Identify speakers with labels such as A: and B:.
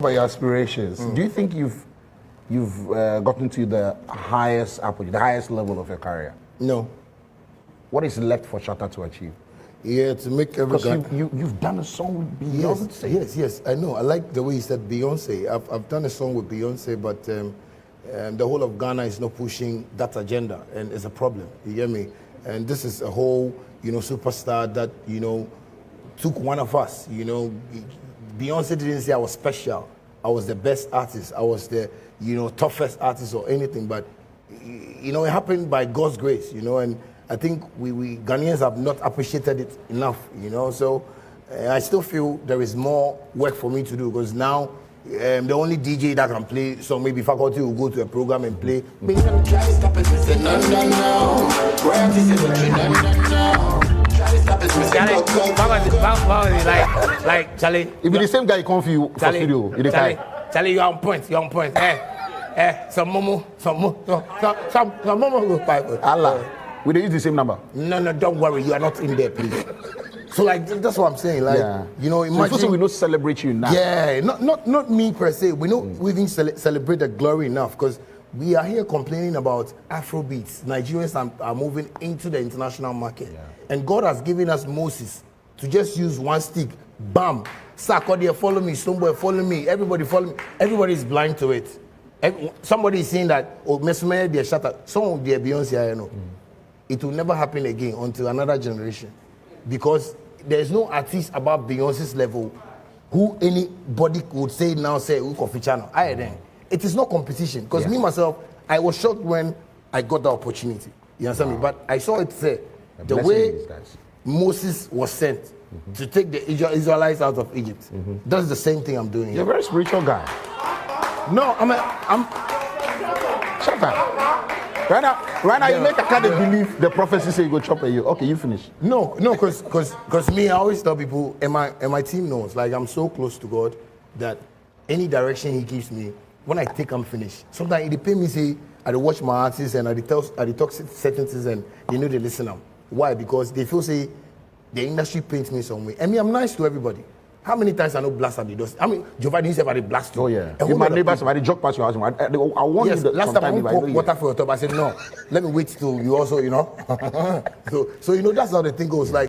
A: about your aspirations, do you think you've you've uh, gotten to the highest apogee, the highest level of your career?
B: No.
A: What is left for Shatta to achieve?
B: Yeah, to make every
A: Because you, you, you've done a song with
B: Yes,
A: Beyonce.
B: yes, yes. I know. I like the way he said Beyonce. I've, I've done a song with Beyonce, but um, um, the whole of Ghana is not pushing that agenda, and it's a problem. You get me? And this is a whole, you know, superstar that you know took one of us. You know, Beyonce didn't say I was special. I was the best artist. I was the, you know, toughest artist or anything. But you know, it happened by God's grace. You know, and I think we, we Ghanaians have not appreciated it enough. You know, so uh, I still feel there is more work for me to do because now. Um, the only DJ that can play, so maybe faculty will go to a program and play.
C: Charlie, what was it? What, what was it like? Like Charlie.
A: If it's the same guy you come for you for
C: Charlie,
A: studio, you the
C: Charlie,
A: guy.
C: Charlie, you're on point. You're on point. Eh, eh, some momo, some momo, some, some, some, some momo go by.
A: Allah, we they use the same number.
C: No, no, don't worry. You are not in there, please.
B: So like that's what I'm saying. Like
A: yeah.
B: you know,
A: so
B: imagine
A: first we not celebrate you now.
B: Yeah, not not not me per se. We don't we even cele- celebrate the glory enough because we are here complaining about Afro beats. Nigerians are, are moving into the international market, and God has given us Moses to just use one stick. Bam, Sarkodie follow me, Stonebwoy follow me, everybody follow me. Everybody is blind to it. Somebody is saying that oh, Mesmer they shut up. Some of their Beyonce, I know. Mm. It will never happen again until another generation, because there's no artist above Beyonce's level who anybody would say now say who could feature now. I mm. then it is not competition because me myself I was shocked when I got the opportunity. You understand me? But I saw it say the way. Moses was sent mm-hmm. to take the Israelites out of Egypt. Mm-hmm. That's the same thing I'm doing
A: You're a
B: here.
A: very spiritual guy.
B: No, I'm a, I'm
A: Shut up. Right now, right now you make a kind of believe the prophecy say you go chop a you. Okay, you finish.
B: No, no, cause, because because me, I always tell people, and my and my team knows, like I'm so close to God that any direction He gives me, when I take, I'm finished. Sometimes it depends me say I watch my artists and I tell I talk certain things and they know they listen am. Why? Because they feel say the industry paints me some way. I mean, I'm nice to everybody. How many times I know blast at the dust? I mean, Giovani himself I dey blast you.
A: Oh yeah.
B: And
A: my neighbor, somebody jog past your house. I, I, I want
B: Yes,
A: you to,
B: last time I
A: sometime if I
B: pour
A: know you.
B: water for your top. I said no. Let me wait till you also, you know. so, so you know that's how the thing goes. Like